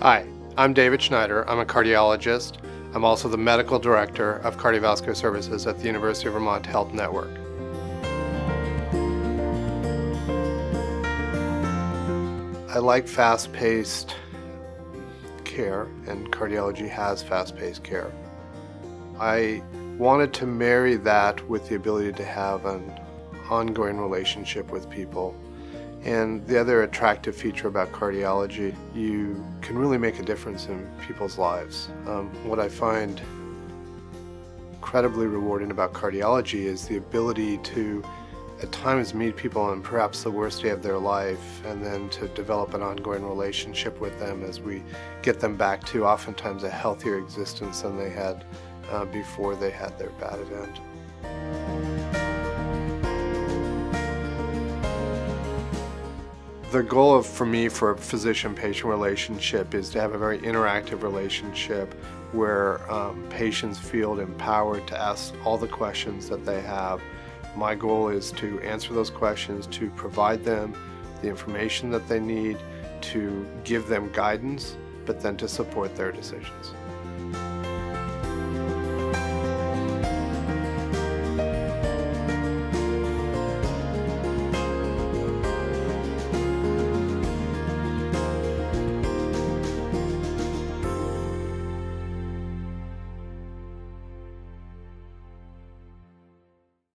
Hi, I'm David Schneider. I'm a cardiologist. I'm also the medical director of cardiovascular services at the University of Vermont Health Network. I like fast-paced care, and cardiology has fast-paced care. I wanted to marry that with the ability to have an ongoing relationship with people and the other attractive feature about cardiology, you can really make a difference in people's lives. Um, what I find incredibly rewarding about cardiology is the ability to at times meet people on perhaps the worst day of their life and then to develop an ongoing relationship with them as we get them back to oftentimes a healthier existence than they had uh, before they had their bad event. The goal of, for me for a physician-patient relationship is to have a very interactive relationship where um, patients feel empowered to ask all the questions that they have. My goal is to answer those questions, to provide them the information that they need, to give them guidance, but then to support their decisions.